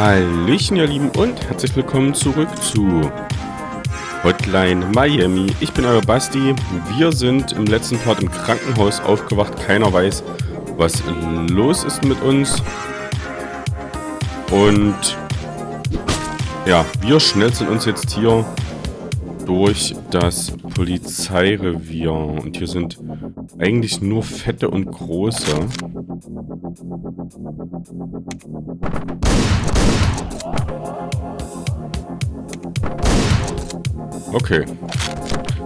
Hallöchen ihr Lieben und herzlich willkommen zurück zu Hotline Miami. Ich bin euer Basti. Wir sind im letzten Part im Krankenhaus aufgewacht. Keiner weiß, was los ist mit uns. Und ja, wir schnelzen uns jetzt hier durch das Polizeirevier. Und hier sind eigentlich nur fette und große. Okay.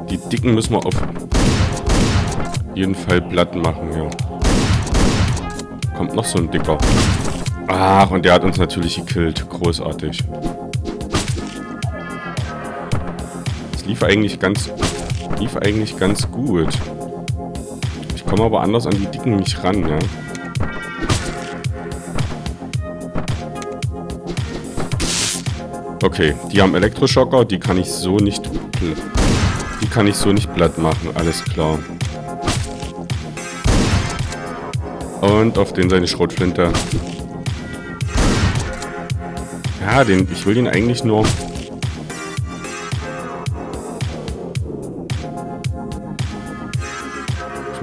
Die dicken müssen wir auf jeden Fall platt machen, ja. Kommt noch so ein dicker. Ach, und der hat uns natürlich gekillt. Großartig. Lief eigentlich ganz... Lief eigentlich ganz gut. Ich komme aber anders an die Dicken nicht ran, ja. Okay, die haben Elektroschocker, die kann ich so nicht... Die kann ich so nicht platt machen, alles klar. Und auf den seine Schrotflinte. Ja, den, ich will den eigentlich nur...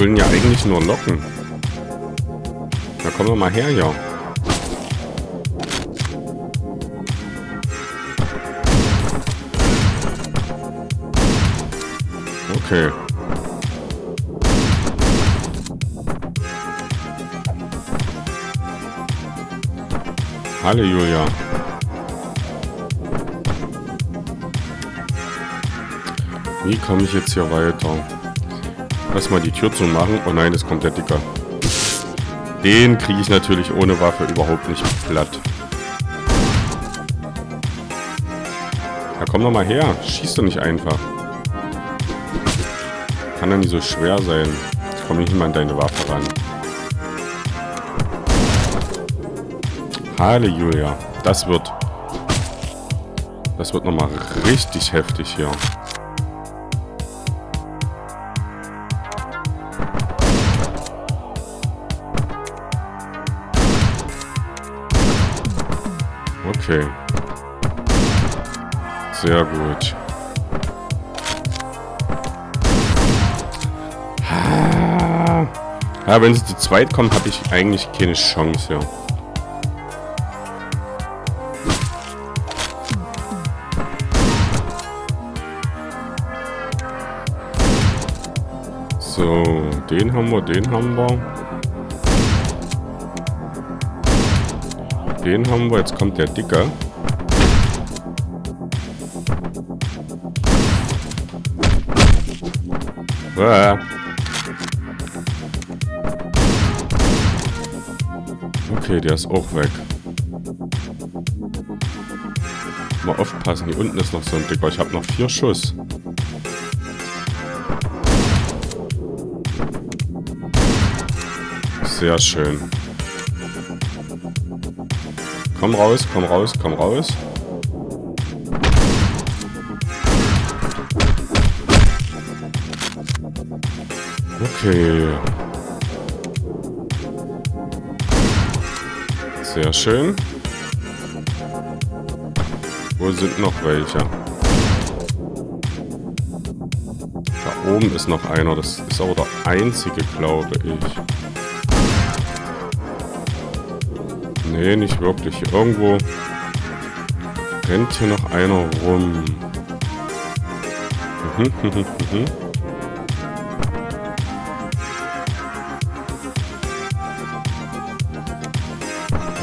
will ihn ja eigentlich nur locken. Na, komm doch mal her, ja. Okay. Hallo Julia. Wie komme ich jetzt hier weiter? Erstmal die Tür zu machen. Oh nein, es kommt der Dicker. Den kriege ich natürlich ohne Waffe überhaupt nicht platt. Ja, komm doch mal her. Schieß doch nicht einfach. Kann doch nicht so schwer sein. Jetzt komme ich nicht mal an deine Waffe ran. Halleluja. Das wird... Das wird nochmal richtig heftig hier. Okay. Sehr gut. Ja, wenn sie zu zweit kommen, habe ich eigentlich keine Chance. So, den haben wir, den haben wir. Den haben wir, jetzt kommt der Dicker. Ah. Okay, der ist auch weg. Mal aufpassen, hier unten ist noch so ein Dicker. Ich habe noch vier Schuss. Sehr schön. Komm raus, komm raus, komm raus. Okay. Sehr schön. Wo sind noch welche? Da oben ist noch einer. Das ist aber der einzige, glaube ich. Nee, nicht wirklich. Irgendwo rennt hier noch einer rum.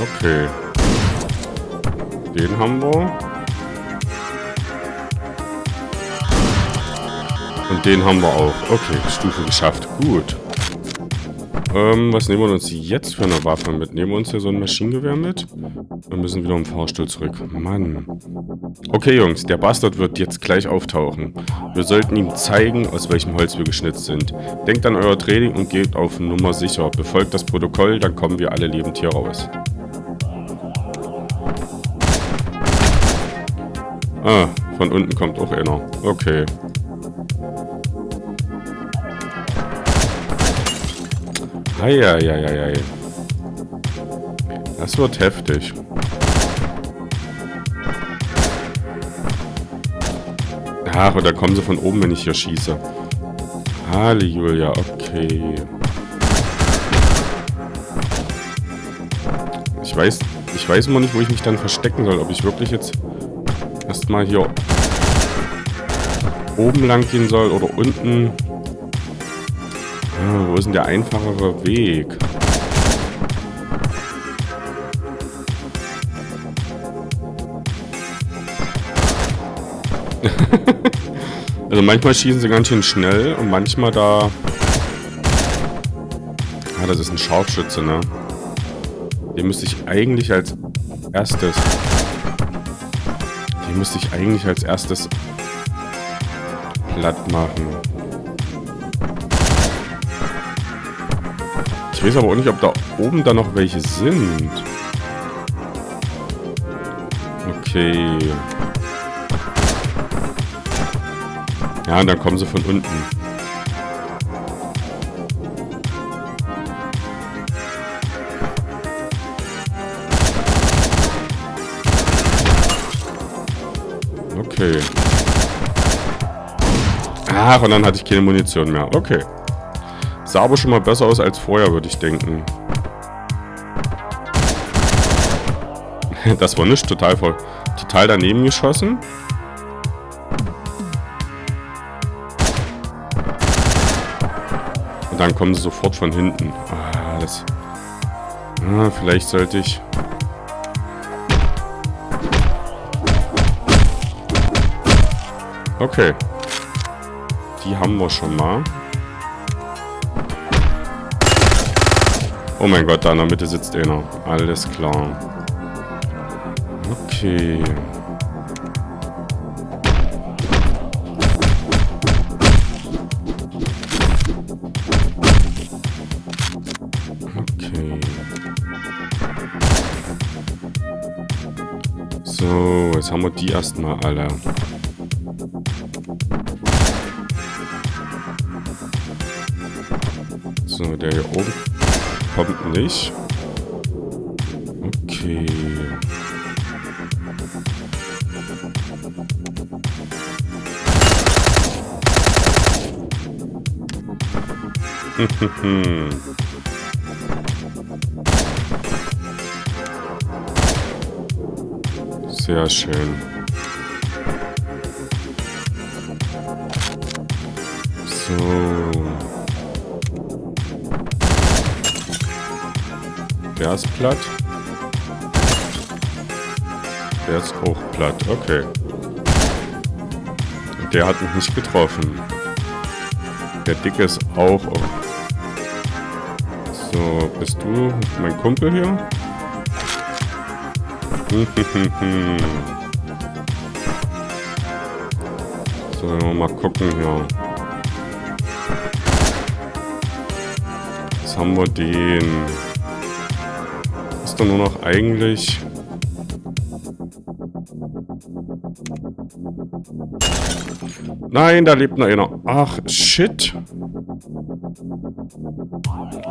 Okay. Den haben wir. Und den haben wir auch. Okay, Stufe geschafft. Gut. Ähm, was nehmen wir uns jetzt für eine Waffe mit? Nehmen wir uns hier so ein Maschinengewehr mit? Wir müssen wieder im Fahrstuhl zurück. Mann. Okay, Jungs, der Bastard wird jetzt gleich auftauchen. Wir sollten ihm zeigen, aus welchem Holz wir geschnitzt sind. Denkt an euer Training und geht auf Nummer sicher. Befolgt das Protokoll, dann kommen wir alle lebend hier raus. Ah, von unten kommt auch einer. Okay. Eieieiei. Das wird heftig. Ach, und oder kommen sie von oben, wenn ich hier schieße? Halli Julia, okay. Ich weiß, ich weiß immer nicht, wo ich mich dann verstecken soll. Ob ich wirklich jetzt erstmal hier oben lang gehen soll oder unten. Ist denn der einfachere Weg? also manchmal schießen sie ganz schön schnell und manchmal da... Ah, das ist ein Scharfschütze, ne? Den müsste ich eigentlich als erstes... Den müsste ich eigentlich als erstes platt machen. Ich weiß aber auch nicht, ob da oben da noch welche sind. Okay. Ja, und dann kommen sie von unten. Okay. Ach, und dann hatte ich keine Munition mehr. Okay. Sah aber schon mal besser aus als vorher, würde ich denken. Das war nicht total voll. Total daneben geschossen. Und dann kommen sie sofort von hinten. Ah, das... Ah, vielleicht sollte ich... Okay. Die haben wir schon mal. Oh mein Gott, da in der Mitte sitzt einer. Alles klar. Okay. So, jetzt haben wir die erstmal alle. So, der hier oben kommt nicht. Okay. Sehr schön. So. Der ist platt. Der ist auch platt. Okay. Der hat mich nicht getroffen. Der Dicke ist auch... So, bist du mein Kumpel hier? so, mal gucken hier. Jetzt haben wir den. Doch nur noch eigentlich... Nein, da lebt noch einer. Ach, shit.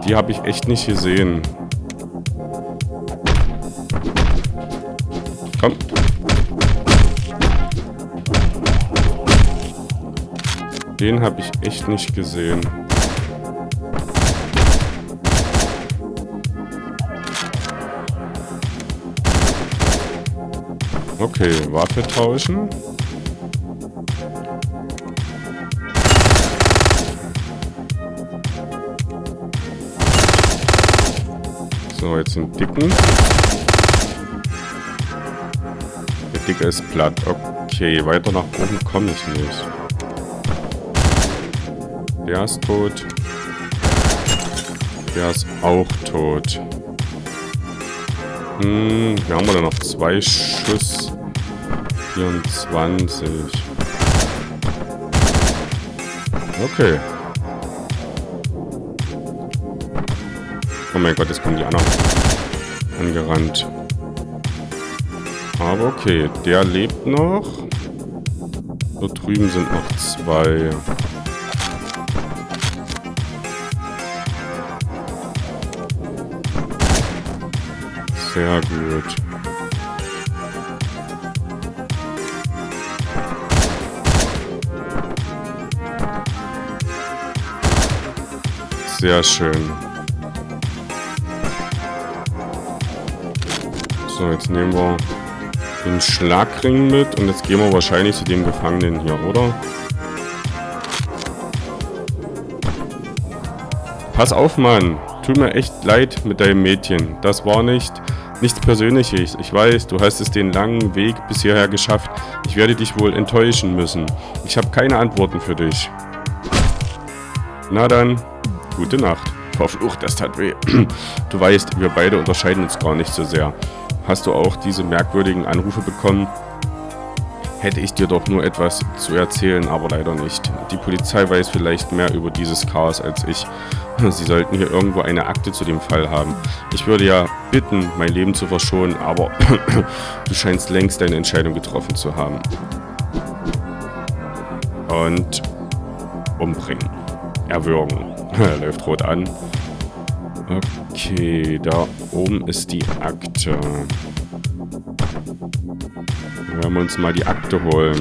Die habe ich echt nicht gesehen. Komm. Den habe ich echt nicht gesehen. Okay, Waffe tauschen. So, jetzt den dicken. Der dicke ist platt. Okay, weiter nach oben komme ich nicht. Der ist tot. Der ist auch tot. Hm, wir haben da noch zwei Schuss. 24. Okay. Oh mein Gott, jetzt kommen die anderen angerannt. Aber okay, der lebt noch. Dort drüben sind noch zwei. Sehr gut. Sehr schön. So, jetzt nehmen wir den Schlagring mit und jetzt gehen wir wahrscheinlich zu dem Gefangenen hier, oder? Pass auf, Mann. Tut mir echt leid mit deinem Mädchen. Das war nicht nichts Persönliches. Ich weiß, du hast es den langen Weg bis hierher geschafft. Ich werde dich wohl enttäuschen müssen. Ich habe keine Antworten für dich. Na dann, gute Nacht. Verflucht, das tat weh. Du weißt, wir beide unterscheiden uns gar nicht so sehr. Hast du auch diese merkwürdigen Anrufe bekommen? Hätte ich dir doch nur etwas zu erzählen, aber leider nicht. Die Polizei weiß vielleicht mehr über dieses Chaos als ich. Sie sollten hier irgendwo eine Akte zu dem Fall haben. Ich würde ja bitten, mein Leben zu verschonen, aber du scheinst längst deine Entscheidung getroffen zu haben. Und umbringen. Erwürgen. Läuft rot an. Okay, da oben ist die Akte. Werden wir uns mal die Akte holen.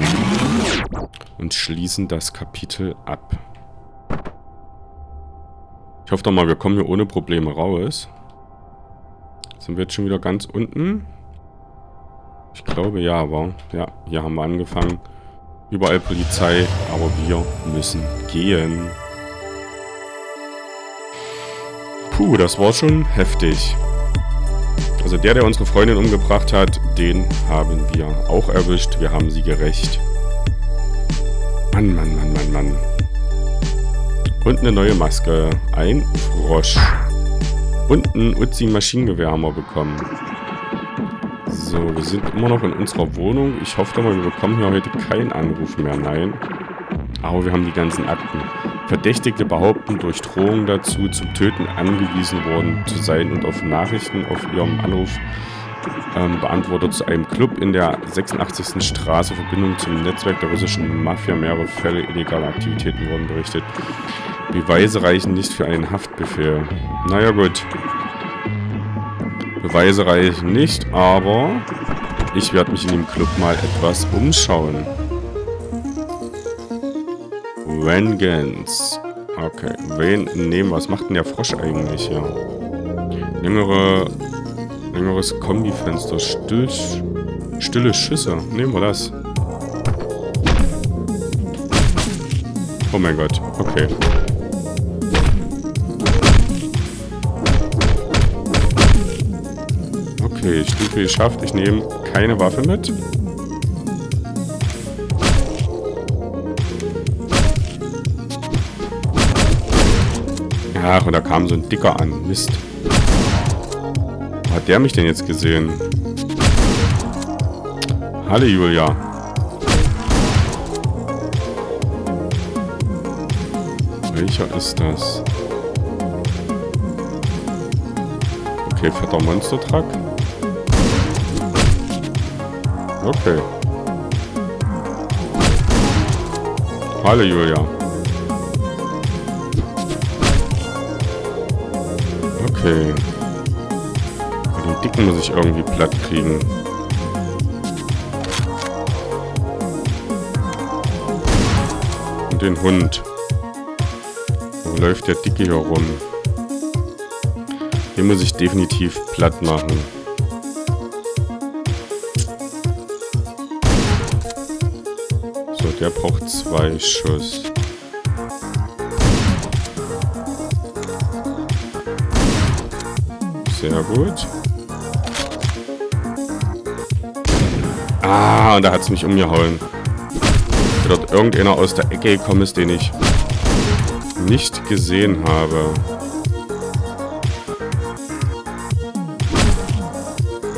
Und schließen das Kapitel ab. Ich hoffe doch mal, wir kommen hier ohne Probleme raus. Sind wir jetzt schon wieder ganz unten? Ich glaube ja, aber ja, hier haben wir angefangen. Überall Polizei, aber wir müssen gehen. Puh, das war schon heftig. Also der, der unsere Freundin umgebracht hat, den haben wir auch erwischt. Wir haben sie gerecht. Mann, Mann, Mann, Mann, Mann. Und eine neue Maske. Ein Frosch. Und ein Uzi Maschinengewehr haben wir bekommen. So, wir sind immer noch in unserer Wohnung. Ich hoffe doch mal, wir bekommen hier heute keinen Anruf mehr. Nein. Aber wir haben die ganzen Akten. Verdächtigte behaupten, durch Drohung dazu zum Töten angewiesen worden zu sein und auf Nachrichten auf ihrem Anruf ähm, beantwortet zu einem Club in der 86. Straße Verbindung zum Netzwerk der russischen Mafia mehrere Fälle illegaler Aktivitäten wurden berichtet. Beweise reichen nicht für einen Haftbefehl. Naja gut. Beweise reichen nicht, aber ich werde mich in dem Club mal etwas umschauen. Vengeance. Okay, wen nehmen wir? Was macht denn der Frosch eigentlich hier? Längere, längeres Kombifenster. Still, stille Schüsse. Nehmen wir das. Oh mein Gott. Okay. Okay, Stufe geschafft. Ich nehme keine Waffe mit. Ach, und da kam so ein Dicker an. Mist. Hat der mich denn jetzt gesehen? Hallo, Julia. Welcher ist das? Okay, fetter Monster-Truck. Okay. Hallo, Julia. Okay. Den Dicken muss ich irgendwie platt kriegen. Und den Hund. Wo läuft der Dicke hier rum? Den muss ich definitiv platt machen. So, der braucht zwei Schuss. Sehr gut. Ah, und da hat es mich umgehauen. Da dort irgendeiner aus der Ecke gekommen ist, den ich nicht gesehen habe.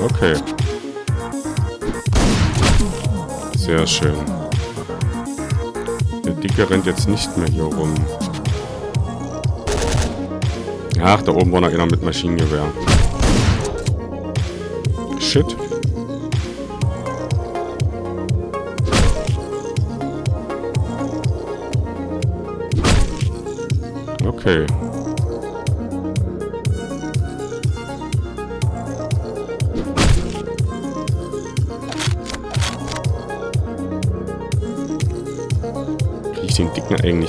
Okay. Sehr schön. Der Dicke rennt jetzt nicht mehr hier rum. Ach, da oben war noch einer mit Maschinengewehr.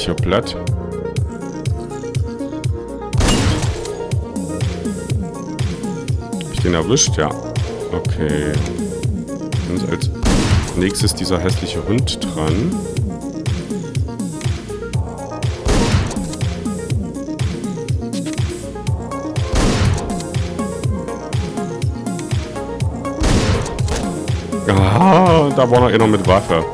Echoplatt. Hab ich den erwischt? Ja. Okay. Und als nächstes dieser hässliche Hund dran. Ah, da war noch einer mit Waffe.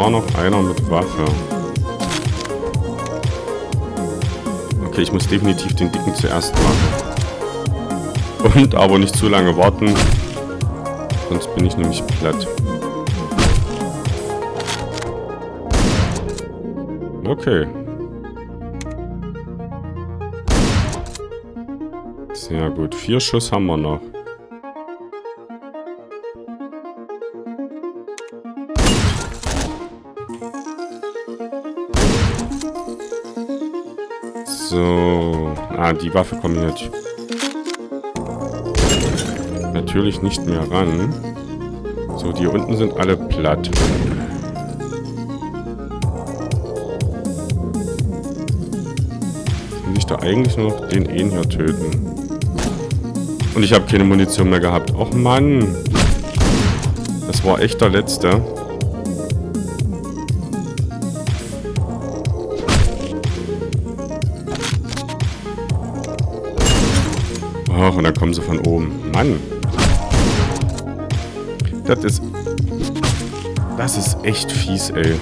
War noch einer mit Waffe. Okay, ich muss definitiv den Dicken zuerst machen. Und aber nicht zu lange warten. Sonst bin ich nämlich platt. Okay. Sehr gut. Vier Schuss haben wir noch. Die Waffe kommt jetzt natürlich nicht mehr ran. So, die unten sind alle platt. Kann ich da eigentlich nur noch den einen hier töten? Und ich habe keine Munition mehr gehabt. Och Mann. Das war echt der letzte. Ach, und dann kommen sie von oben. Mann. Das ist... Das ist echt fies, ey.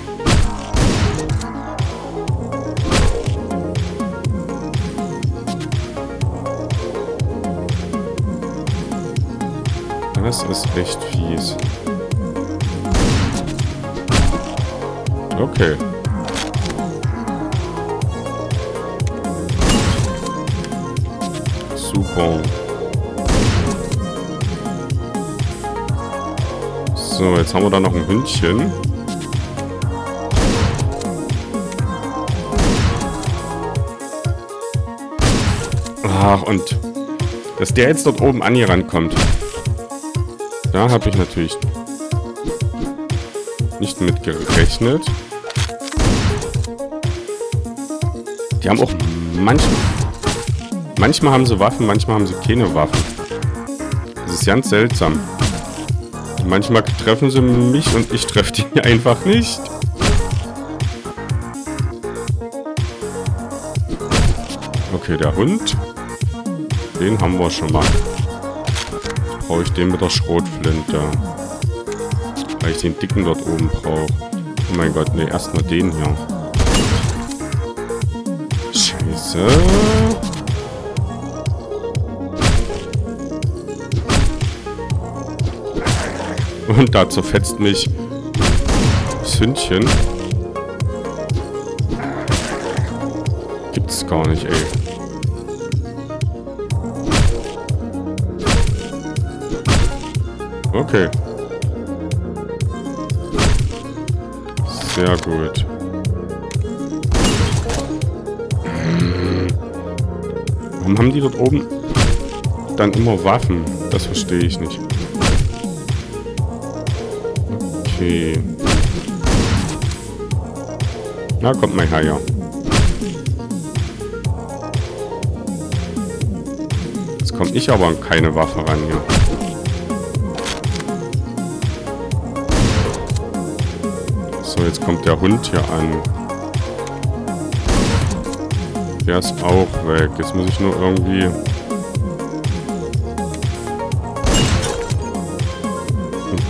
Das ist echt fies. Okay. Super. So, jetzt haben wir da noch ein Hündchen. Ach, und dass der jetzt dort oben an hier rankommt. Da habe ich natürlich nicht mit gerechnet. Die haben auch manchmal... Manchmal haben sie Waffen, manchmal haben sie keine Waffen. Das ist ganz seltsam. Manchmal treffen sie mich und ich treffe die einfach nicht. Okay, der Hund. Den haben wir schon mal brauche ich den mit der Schrotflinte. Weil ich den dicken dort oben brauche. Oh mein Gott, ne, erstmal den hier. Scheiße. Und da zerfetzt mich das Hündchen. Gibt's gar nicht, ey. Okay. Sehr gut. Warum haben die dort oben dann immer Waffen? Das verstehe ich nicht. Okay. Na, kommt mal her. Jetzt komme ich aber an keine Waffe ran hier. So, jetzt kommt der Hund hier an. Der ist auch weg. Jetzt muss ich nur irgendwie...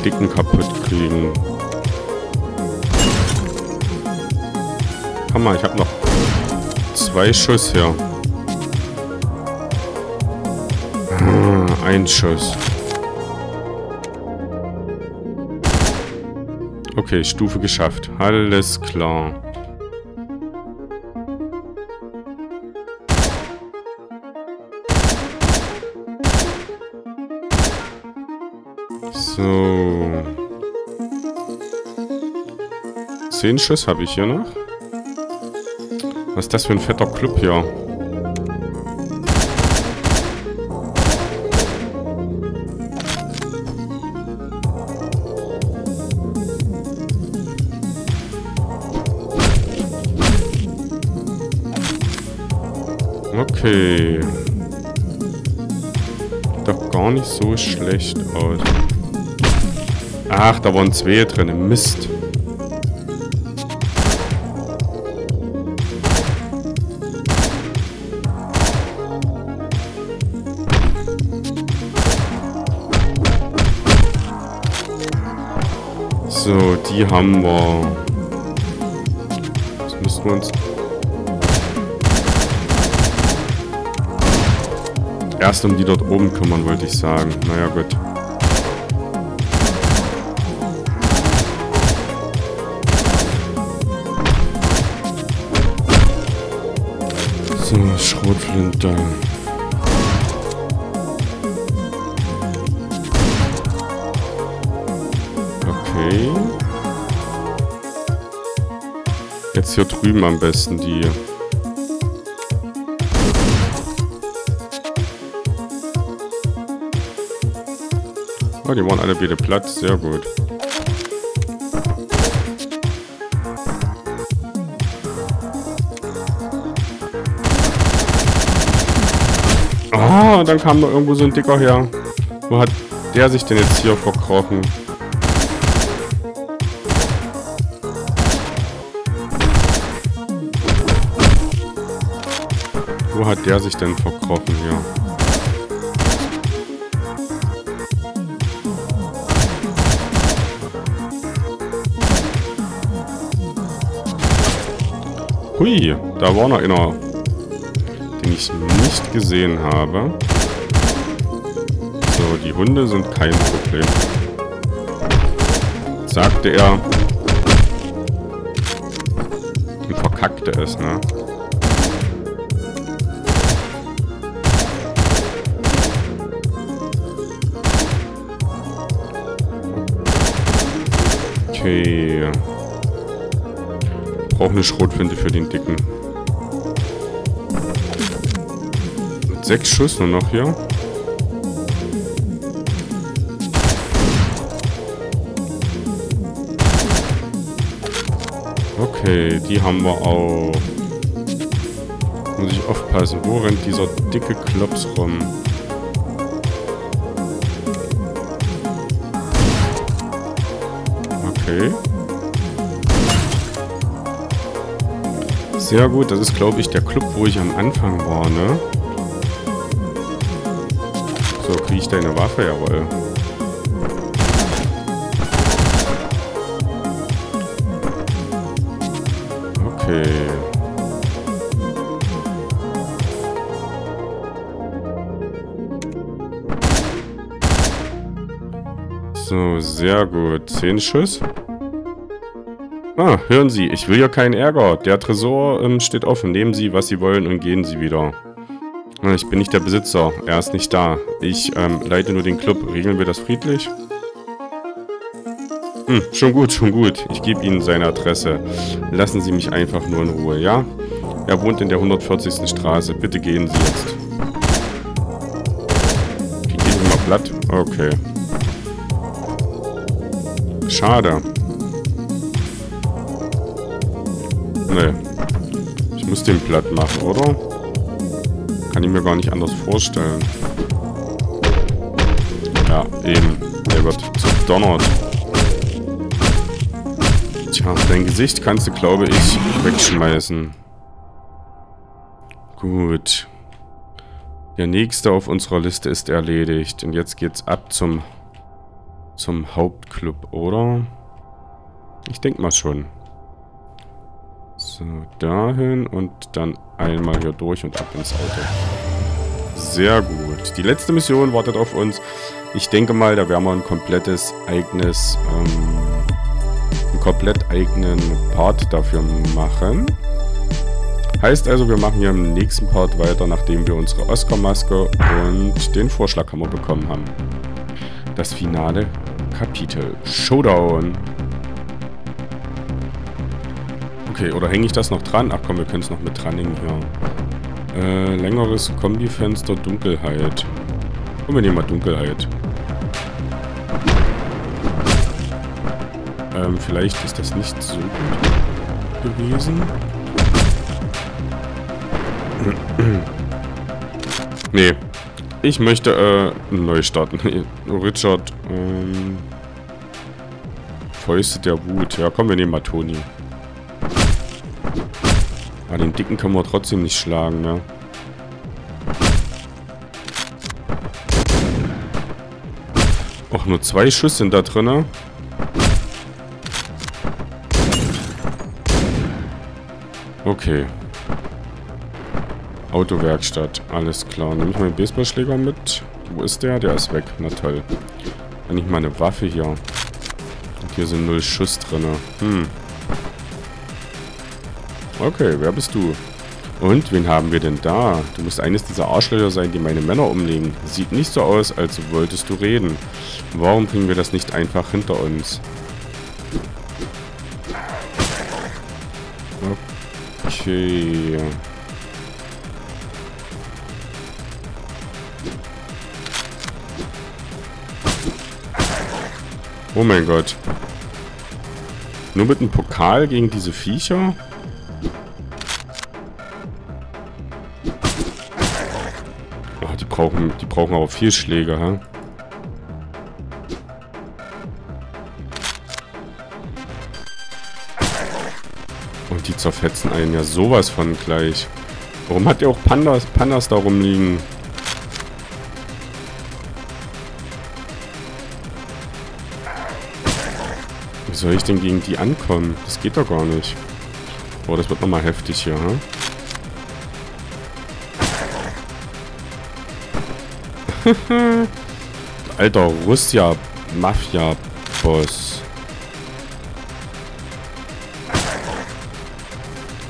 Dicken kaputt kriegen. Komm mal, ich habe noch zwei Schuss hier. Ein Schuss. Okay, Stufe geschafft. Alles klar. Zehn Schuss habe ich hier noch. Was ist das für ein fetter Club hier? Okay. Doch gar nicht so schlecht aus. Ach, da waren zwei drin. Mist. Die haben wir. Jetzt müssten wir uns erst um die dort oben kümmern, wollte ich sagen. Naja, gut. So, Schrotflinte. Hier drüben am besten die Oh, die waren alle wieder platt. Sehr gut. Ah, oh, dann kam da irgendwo so ein Dicker her. Wo hat der sich denn jetzt hier verkrochen? Hat der sich denn verkrochen hier? Hui, da war noch einer, den ich nicht gesehen habe. So, die Hunde sind kein Problem. Sagte er. Und verkackte es, ne? Brauche eine Schrotflinte für den Dicken. Mit sechs Schuss nur noch hier. Okay, die haben wir auch. Muss ich aufpassen. Wo rennt dieser dicke Klops rum? Okay. Sehr gut, das ist glaube ich der Club, wo ich am Anfang war, ne? So, kriege ich deine Waffe, jawohl. Okay. So, sehr gut. Zehn Schuss. Ah, hören Sie, ich will ja keinen Ärger. Der Tresor ähm, steht offen. Nehmen Sie, was Sie wollen und gehen Sie wieder. Ah, ich bin nicht der Besitzer. Er ist nicht da. Ich ähm, leite nur den Club. Regeln wir das friedlich? Hm, schon gut, schon gut. Ich gebe Ihnen seine Adresse. Lassen Sie mich einfach nur in Ruhe, ja? Er wohnt in der 140. Straße. Bitte gehen Sie jetzt. Wie geht immer platt? Okay. Schade. Nee. Ich muss den platt machen, oder? Kann ich mir gar nicht anders vorstellen. Ja, eben. Der wird zerdonnert. Tja, dein Gesicht kannst du, glaube ich, wegschmeißen. Gut. Der nächste auf unserer Liste ist erledigt. Und jetzt geht's ab zum, zum Hauptclub, oder? Ich denke mal schon. So, dahin und dann einmal hier durch und ab ins Auto. Sehr gut. Die letzte Mission wartet auf uns. Ich denke mal, da werden wir ein komplettes eigenes, ähm, einen komplett eigenen Part dafür machen. Heißt also, wir machen hier im nächsten Part weiter, nachdem wir unsere Oscar-Maske und den Vorschlaghammer bekommen haben. Das finale Kapitel. Showdown. Okay, oder hänge ich das noch dran? Ach komm, wir können es noch mit dran hängen hier. Äh, längeres Kombifenster, Dunkelheit. Und wir nehmen mal Dunkelheit. Ähm, vielleicht ist das nicht so gut gewesen. Nee. Ich möchte äh, neu starten. Richard, ähm... Fäuste der Wut. Ja, komm, wir nehmen mal Toni. Dicken können wir trotzdem nicht schlagen, ne? Och, nur zwei Schuss sind da drin. Okay. Autowerkstatt. Alles klar. Nehme ich meinen Baseballschläger mit. Wo ist der? Der ist weg. Na toll. Dann ich mal eine Waffe hier. Und hier sind null Schuss drin. Hm. Okay, wer bist du? Und, wen haben wir denn da? Du musst eines dieser Arschlöcher sein, die meine Männer umlegen. Sieht nicht so aus, als wolltest du reden. Warum bringen wir das nicht einfach hinter uns? Okay. Oh mein Gott. Nur mit einem Pokal gegen diese Viecher? Brauchen, auch viel Schläge, ha? Und die zerfetzen einen ja sowas von gleich. Warum hat ihr auch Pandas, Pandas da rumliegen? Wie soll ich denn gegen die ankommen? Das geht doch gar nicht. Boah, das wird nochmal heftig hier, ha? Alter Russia-Mafia-Boss.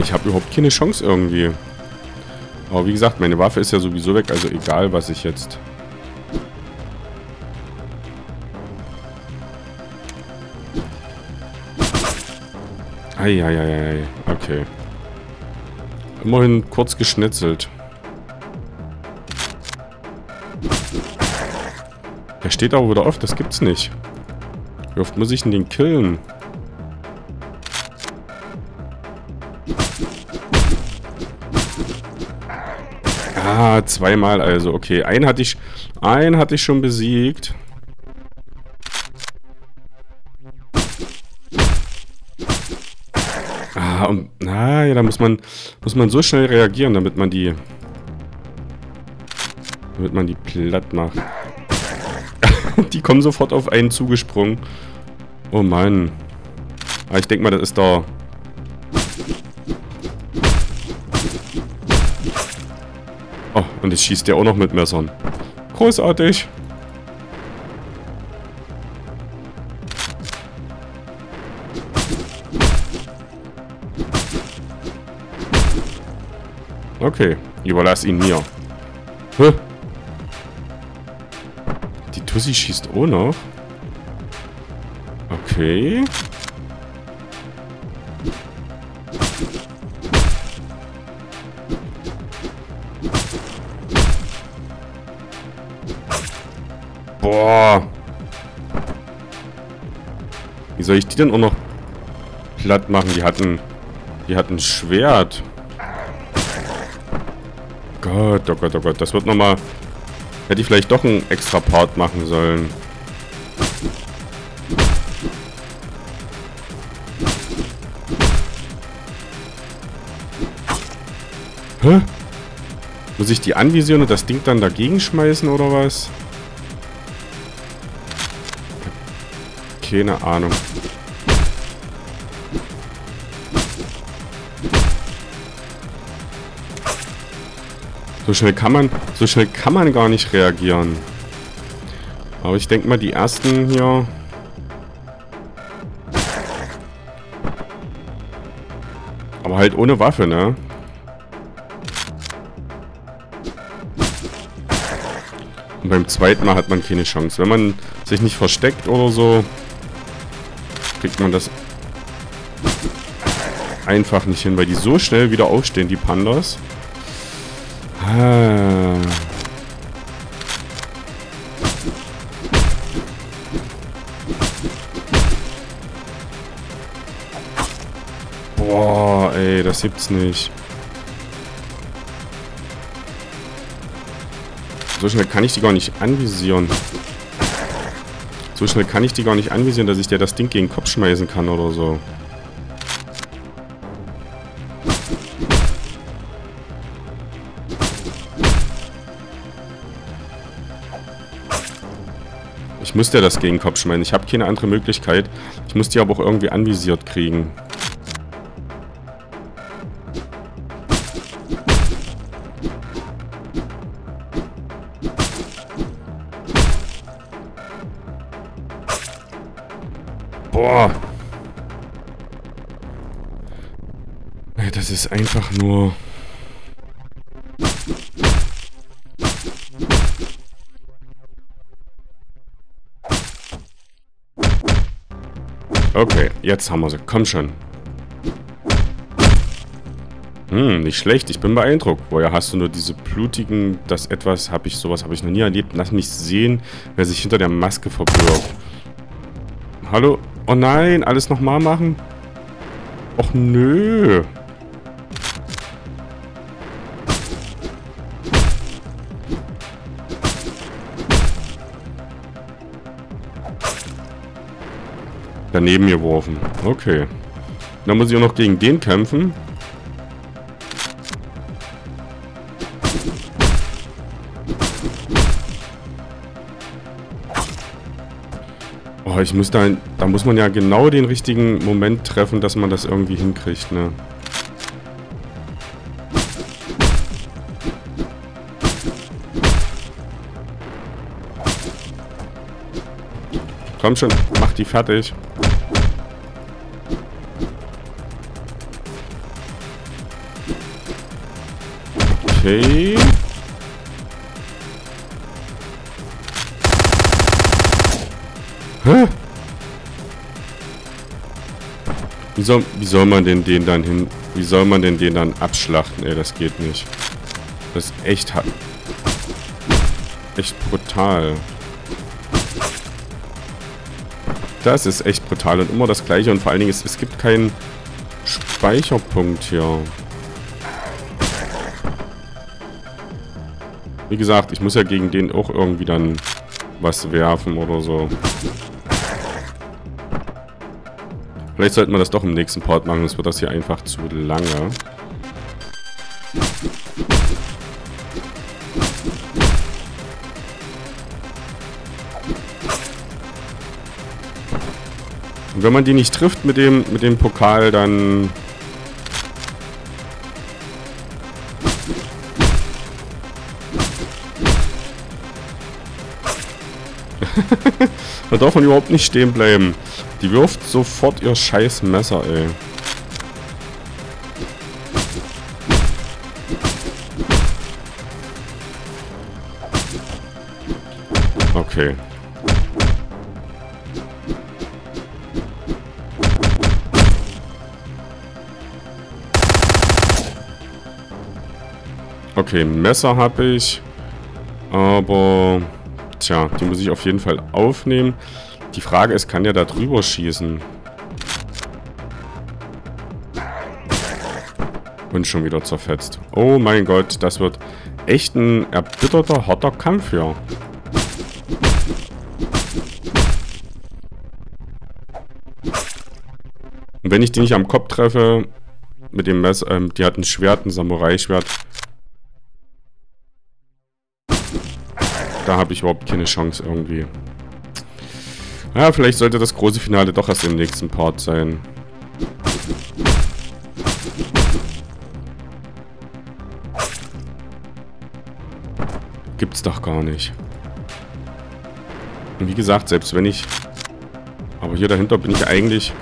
Ich habe überhaupt keine Chance irgendwie. Aber wie gesagt, meine Waffe ist ja sowieso weg, also egal, was ich jetzt... Eieiei, okay. Immerhin kurz geschnitzelt. Er steht auch wieder auf, das gibt's nicht. Wie oft muss ich denn den killen? Ah, zweimal also. Okay, einen hatte ich, einen hatte ich schon besiegt. Ah, und, ah, ja, da muss man, muss man so schnell reagieren, damit man die, damit man die platt macht. Die kommen sofort auf einen zugesprungen. Oh Mann. Aber ah, ich denke mal, das ist da... Oh, und jetzt schießt der auch noch mit Messern. Großartig. Okay, überlass ihn mir. Huh. Tussi schießt auch noch. Okay. Boah. Wie soll ich die denn auch noch platt machen? Die hatten... Die hatten Schwert. Gott, oh Gott, oh Gott. Das wird nochmal Hätte ich vielleicht doch einen extra Part machen sollen. Hä? Muss ich die anvisieren und das Ding dann dagegen schmeißen oder was? Keine Ahnung. So schnell kann man, so schnell kann man gar nicht reagieren. Aber ich denke mal, die ersten hier... Aber halt ohne Waffe, ne? Und beim zweiten Mal hat man keine Chance. Wenn man sich nicht versteckt oder so, kriegt man das einfach nicht hin, weil die so schnell wieder aufstehen, die Pandas. Ah. Boah, ey, das gibt's nicht. So schnell kann ich die gar nicht anvisieren. So schnell kann ich die gar nicht anvisieren, dass ich dir das Ding gegen den Kopf schmeißen kann oder so. Muss dir das gegen Kopf schmeißen. Ich habe keine andere Möglichkeit. Ich muss die aber auch irgendwie anvisiert kriegen. Boah. Das ist einfach nur... Okay, jetzt haben wir sie. Komm schon. Hm, nicht schlecht. Ich bin beeindruckt. Woher hast du nur diese blutigen... Das etwas habe ich... Sowas habe ich noch nie erlebt. Lass mich sehen, wer sich hinter der Maske verbirgt. Hallo? Oh nein, alles nochmal machen? Och nö. Daneben geworfen. Okay. Dann muss ich auch noch gegen den kämpfen. Oh, ich muss da... Da muss man ja genau den richtigen Moment treffen, dass man das irgendwie hinkriegt, ne? Komm schon, mach die fertig. Okay. Hä? Wie soll, wie soll man denn den dann hin... Wie soll man denn den dann abschlachten? Ey, das geht nicht. Das ist echt... Echt brutal. Das ist echt brutal und immer das gleiche. Und vor allen Dingen, es, es gibt keinen Speicherpunkt hier. Wie gesagt, ich muss ja gegen den auch irgendwie dann was werfen oder so. Vielleicht sollten wir das doch im nächsten Part machen, sonst wird das hier einfach zu lange. Und wenn man die nicht trifft mit dem, mit dem Pokal, dann... da darf man überhaupt nicht stehen bleiben. Die wirft sofort ihr scheiß Messer, ey. Okay. Okay, Messer habe ich. Aber... Tja, die muss ich auf jeden Fall aufnehmen. Die Frage ist, kann der da drüber schießen? Und schon wieder zerfetzt. Oh mein Gott, das wird echt ein erbitterter, harter Kampf hier. Und wenn ich die nicht am Kopf treffe, mit dem Messer, ähm, die hat ein Schwert, ein Samurai-Schwert. Da habe ich überhaupt keine Chance irgendwie. Ja, vielleicht sollte das große Finale doch erst im nächsten Part sein. Gibt's doch gar nicht. Und wie gesagt, selbst wenn ich... Aber hier dahinter bin ich eigentlich...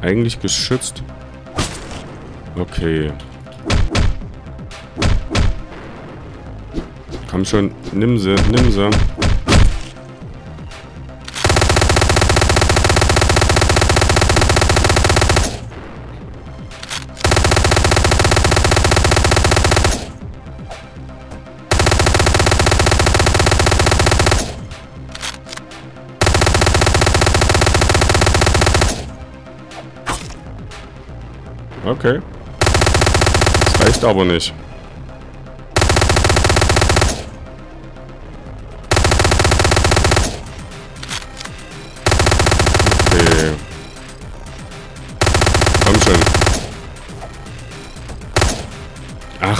Eigentlich geschützt. Okay. Komm schon, nimm sie, nimm sie. Okay. Das reicht aber nicht.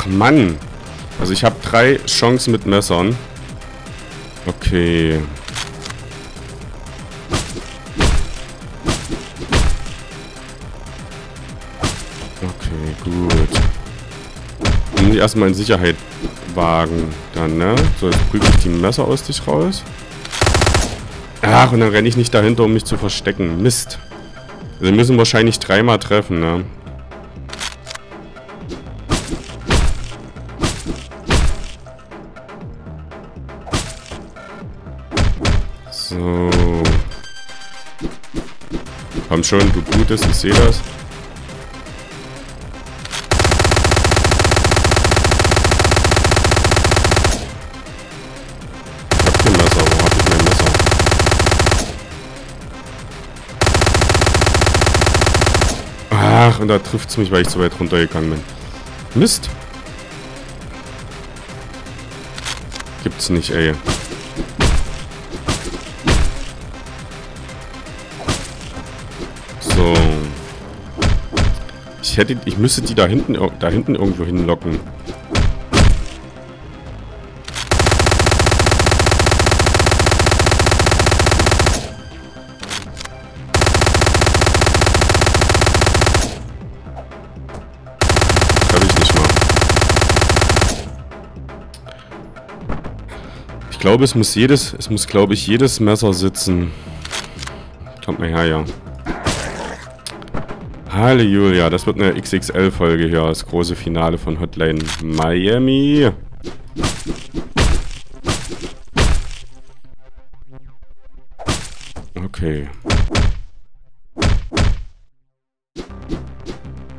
Ach, Mann. Also ich habe drei Chancen mit Messern. Okay. Okay, gut. Und erstmal in Sicherheit wagen. Dann, ne? So, jetzt prüfe ich die Messer aus dich raus. Ach, und dann renne ich nicht dahinter, um mich zu verstecken. Mist. Wir müssen wahrscheinlich dreimal treffen, ne? Schon, du blutest, ich sehe das. Ach, und da trifft es mich, weil ich zu weit runtergegangen bin. Mist. Gibt's nicht, ey. Ich hätte, ich müsste die da hinten, da hinten irgendwo hinlocken. Ich glaube, es muss jedes, es muss, glaube ich, jedes Messer sitzen. Kommt mal her, ja. Halleluja, das wird eine XXL-Folge hier, das große Finale von Hotline Miami. Okay.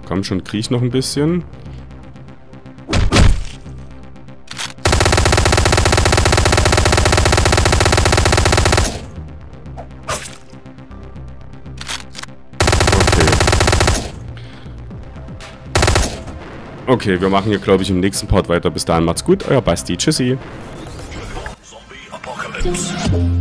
Komm schon, kriech noch ein bisschen. Okay, wir machen hier, glaube ich, im nächsten Part weiter. Bis dahin, macht's gut. Euer Basti. Tschüssi. Zombie Apocalypse.